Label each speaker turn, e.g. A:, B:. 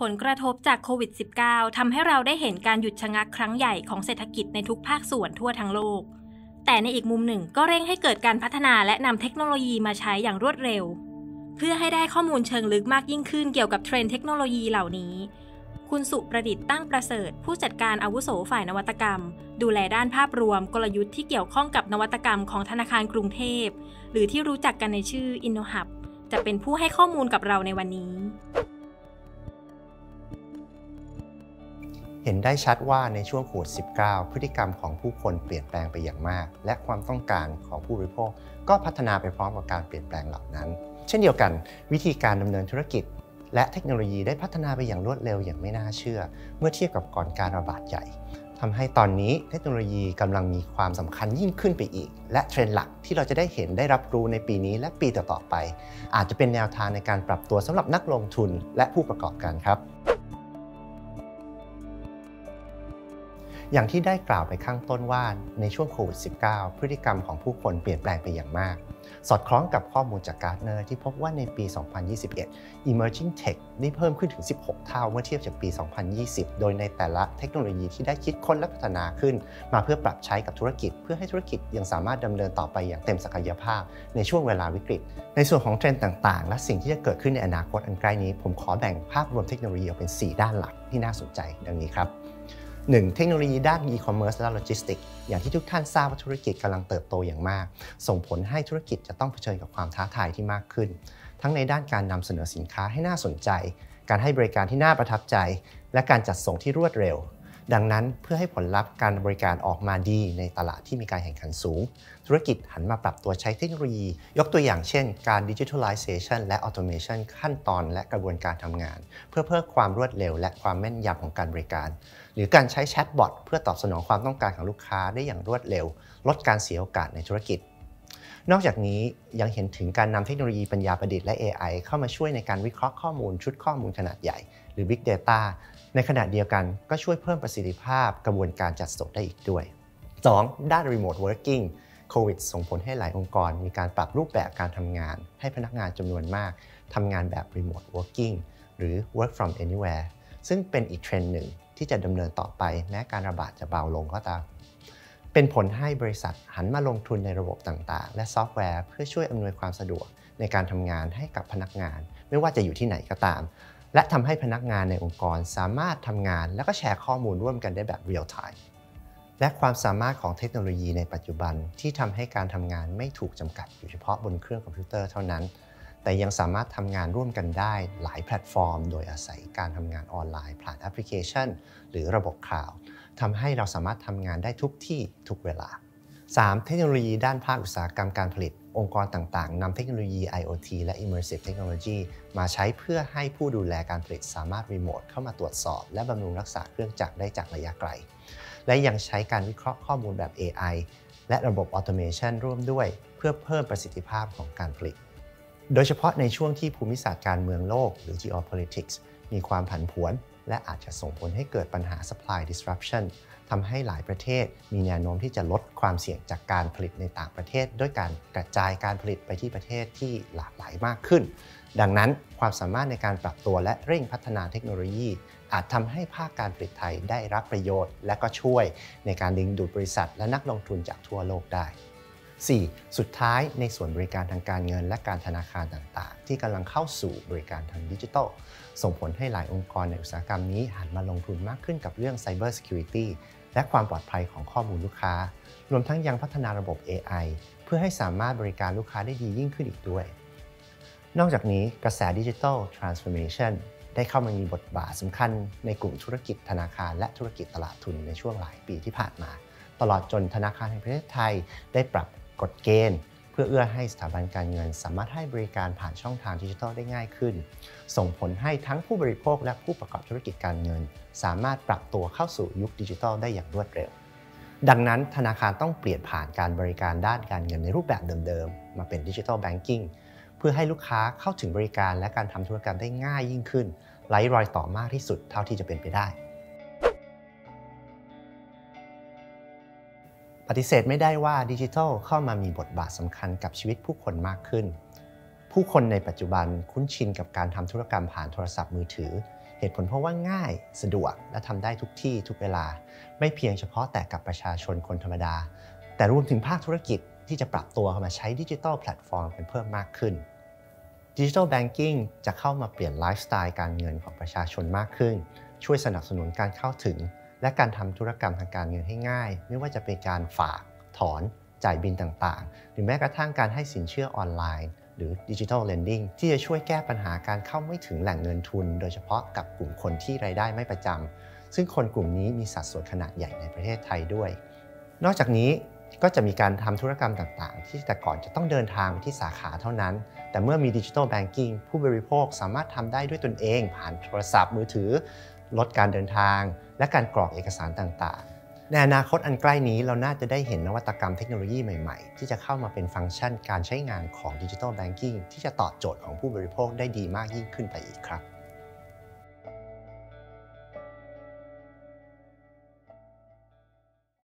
A: ผลกระทบจากโควิด -19 ทำให้เราได้เห็นการหยุดชะงักครั้งใหญ่ของเศรษฐกิจในทุกภาคส่วนทั่วทั้งโลก แต่ในอีกมุมหนึ่งก็เร่งให้เกิดการพัฒนาและนำเทคโนโลยีมาใช้อย่างรวดเร็ว เพื่อให้ได้ข้อมูลเชิงลึกมากยิ่งขึ้นเกี่ยวกับเทรนเทคโนโลยีเหล่านี้ คุณสุประดิษฐ์ตั้งประเสริฐ ผู้จัดการอาวุโสฝ่ายนวัตกรรม ดูแลด้านภาพรวมกลยุทธ์ที่เกี่ยวข้องกับนวัตกรรมของธนาคารกรุงเทพ หรือที่รู้จักกันในชื่อ InnoHub จะเป็นผู้ให้ข้อมูลกับเราในวันนี้
B: เห็นได้ชัดว่าในช่วงโควิด -19 พฤติกรรมของผู้คนเปลี่ยนแปลงไปอย่างมาก และความต้องการของผู้บริโภค ก็พัฒนาไปพร้อมกับการเปลี่ยนแปลงเหล่านั้น เช่นเดียวกัน วิธีการดำเนินธุรกิจ และเทคโนโลยีได้พัฒนาไปอย่างรวดเร็วอย่างไม่น่าเชื่อ เมื่อเทียบกับก่อนการระบาดใหญ่ทำให้ตอนนี้เทคโนโลยีกำลังมีความสำคัญยิ่งขึ้นไปอีก และเทรนด์หลักที่เราจะได้เห็นได้รับรู้ในปีนี้และปีต่อๆไป อาจจะเป็นแนวทางในการปรับตัวสำหรับนักลงทุนและผู้ประกอบการครับ อย่างที่ได้กล่าวไปข้างต้นว่าในช่วงโควิด -19 พฤติกรรมของผู้คนเปลี่ยนแปลงไปอย่างมาก สอดคล้องกับข้อมูลจาก Gartner ที่พบว่าในปี 2021 Emerging Tech ได้เพิ่มขึ้นถึง 16 เท่าเมื่อเทียบจากปี 2020 โดยในแต่ละเทคโนโลยีที่ได้คิดค้นและพัฒนาขึ้น มาเพื่อปรับใช้กับธุรกิจ เพื่อให้ธุรกิจยังสามารถดำเนินต่อไปอย่างเต็มศักยภาพ ในช่วงเวลาวิกฤต ในส่วนของเทรนด์ต่างๆ และสิ่งที่จะเกิดขึ้นในอนาคตอันใกล้นี้ ผมขอแบ่งภาพรวมเทคโนโลยีออกเป็น 4 ด้านหลักที่น่าสนใจดังนี้ครับ 1. เทคโนโลยีด้าน e-commerce และโลจิสติกอย่างที่ทุกท่านทราบว่าธุรกิจกำลังเติบโตอย่างมาก ส่งผลให้ธุรกิจจะต้องเผชิญกับความท้าทายที่มากขึ้น ทั้งในด้านการนำเสนอสินค้าให้น่าสนใจ การให้บริการที่น่าประทับใจ และการจัดส่งที่รวดเร็ว ดังนั้นเพื่อให้ผลลัพธ์การบริการออกมาดีในตลาดที่มีการแข่งขันสูง ธุรกิจหันมาปรับตัวใช้เทคโนโลยี ยกตัวอย่างเช่น การ digitalization และ automation ขั้นตอนและกระบวนการทำงาน เพื่อเพิ่มความรวดเร็ว และความแม่นยำของการบริการ หรือการใช้แชทบอทเพื่อตอบสนองความต้องการของลูกค้าได้อย่างรวดเร็ว ลดการเสียโอกาสในธุรกิจ นอกจากนี้ยังเห็นถึงการนำเทคโนโลยีปัญญาประดิษฐ์และ AI เข้ามาช่วยในการวิเคราะห์ข้อมูลชุดข้อมูลขนาดใหญ่ หรือ Big Data ในขณะเดียวกันก็ช่วยเพิ่มประสิทธิภาพกระบวนการจัดส่งได้อีกด้วย 2. ด้าน Remote Working โควิดส่งผลให้หลายองค์กรมีการปรับรูปแบบการทำงาน ให้พนักงานจำนวนมากทำงานแบบ Remote Working หรือ Work from Anywhere ซึ่งเป็นอีกเทรนด์หนึ่งที่จะดำเนินต่อไปแม้การระบาดจะเบาลงก็ตาม เป็นผลให้บริษัทหันมาลงทุนในระบบต่างๆ และซอฟต์แวร์เพื่อช่วยอำนวยความสะดวกในการทำงานให้กับพนักงาน ไม่ว่าจะอยู่ที่ไหนก็ตาม และทำให้พนักงานในองค์กรสามารถทำงาน และก็แชร์ข้อมูลร่วมกันได้แบบเรียลไทม์และความสามารถของเทคโนโลยีในปัจจุบันที่ทำให้การทำงานไม่ถูกจำกัดอยู่เฉพาะบนเครื่องคอมพิวเตอร์เท่านั้น แต่ยังสามารถทำงานร่วมกันได้หลายแพลตฟอร์ม โดยอาศัยการทำงานออนไลน์ ผ่านแอปพลิเคชัน หรือระบบคลาวด์ ทำให้เราสามารถทำงานได้ทุกที่ทุกเวลา 3. เทคโนโลยีด้านภาคอุตสาหกรรมการผลิต องค์กรต่างๆนำเทคโนโลยี IoT และ Immersive Technology มาใช้เพื่อให้ผู้ดูแลการผลิตสามารถรีโมทเข้ามาตรวจสอบ และบำรุงรักษาเครื่องจักรได้จากระยะไกล และยังใช้การวิเคราะห์ข้อมูลแบบ AI และระบบ Automation ร่วมด้วย เพื่อเพิ่มประสิทธิภาพของการผลิต โดยเฉพาะในช่วงที่ภูมิศาสตร์การเมืองโลก หรือ geopolitics มีความผันผวน และอาจจะส่งผลให้เกิดปัญหา supply disruption ทำให้หลายประเทศมีแนวโน้มที่จะลดความเสี่ยงจากการผลิตในต่างประเทศ ด้วยการกระจายการผลิตไปที่ประเทศที่หลากหลายมากขึ้น ดังนั้นความสามารถในการปรับตัวและเร่งพัฒนาเทคโนโลยี อาจทำให้ภาคการผลิตไทยได้รับประโยชน์ และก็ช่วยในการดึงดูดบริษัท และนักลงทุนจากทั่วโลกได้ 4. สุดท้ายในส่วนบริการทางการเงินและการธนาคารต่างๆ ที่กำลังเข้าสู่บริการทางดิจิทัล ส่งผลให้หลายองค์กรในอุตสาหกรรมนี้หันมาลงทุนมากขึ้นกับเรื่อง Cyber Security และความปลอดภัยของข้อมูลลูกค้า รวมทั้งยังพัฒนาระบบ AI เพื่อให้สามารถบริการลูกค้าได้ดียิ่งขึ้นอีกด้วย นอกจากนี้กระแส digital transformation ได้เข้ามามีบทบาทสำคัญในกลุ่มธุรกิจธนาคารและธุรกิจตลาดทุนในช่วงหลายปีที่ผ่านมา ตลอดจนธนาคารแห่งประเทศไทยได้ปรับกฎเกณฑ์ เพื่อเอื้อให้สถาบันการเงิน สามารถให้บริการผ่านช่องทางดิจิทัลได้ง่ายขึ้น ส่งผลให้ทั้งผู้บริโภคและผู้ประกอบธุรกิจการเงิน สามารถปรับตัวเข้าสู่ยุคดิจิทัลได้อย่างรวดเร็ว ดังนั้นธนาคารต้องเปลี่ยนผ่านการบริการด้านการเงินในรูปแบบเดิมๆ มาเป็น digital bankingเพื่อให้ลูกค้าเข้าถึงบริการและการทำธุรกรรมได้ง่ายยิ่งขึ้นไร้รอยต่อมากที่สุดเท่าที่จะเป็นไปได้ ปฏิเสธไม่ได้ว่าดิจิทัลเข้ามามีบทบาทสำคัญกับชีวิตผู้คนมากขึ้น ผู้คนในปัจจุบันคุ้นชินกับการทำธุรกรรมผ่านโทรศัพท์มือถือ เหตุผลเพราะว่าง่าย สะดวก และทำได้ทุกที่ทุกเวลา ไม่เพียงเฉพาะแต่กับประชาชนคนธรรมดา แต่รวมถึงภาคธุรกิจที่จะปรับตัวเข้ามาใช้ digital platform กันเพิ่มมากขึ้น digital banking จะเข้ามาเปลี่ยนไลฟ์สไตล์การเงินของประชาชนมากขึ้น ช่วยสนับสนุนการเข้าถึง และการทำธุรกรรมทางการเงินให้ง่าย ไม่ว่าจะเป็นการฝากถอนจ่ายบิลต่างๆ หรือแม้กระทั่งการให้สินเชื่อออนไลน์ หรือ digital lending ที่จะช่วยแก้ปัญหาการเข้าไม่ถึงแหล่งเงินทุน โดยเฉพาะกับกลุ่มคนที่รายได้ไม่ประจำซึ่งคนกลุ่มนี้มีสัดส่วนขนาดใหญ่ในประเทศไทยด้วย นอกจากนี้ก็จะมีการทำธุรกรรมต่างๆ ที่แต่ก่อนจะต้องเดินทางไปที่สาขาเท่านั้น แต่เมื่อมีดิจิทัลแบงกิ้งผู้บริโภคสามารถทำได้ด้วยตนเอง ผ่านโทรศัพท์มือถือ ลดการเดินทาง และการกรอกเอกสารต่างๆ ในอนาคตอันใกล้นี้เราน่าจะได้เห็นนวัตกรรมเทคโนโลยีใหม่ๆ ที่จะเข้ามาเป็นฟังก์ชันการใช้งานของดิจิทัลแบงกิ้งที่จะตอบโจทย์ของผู้บริโภคได้ดีมากยิ่งขึ้นไปอีกครับ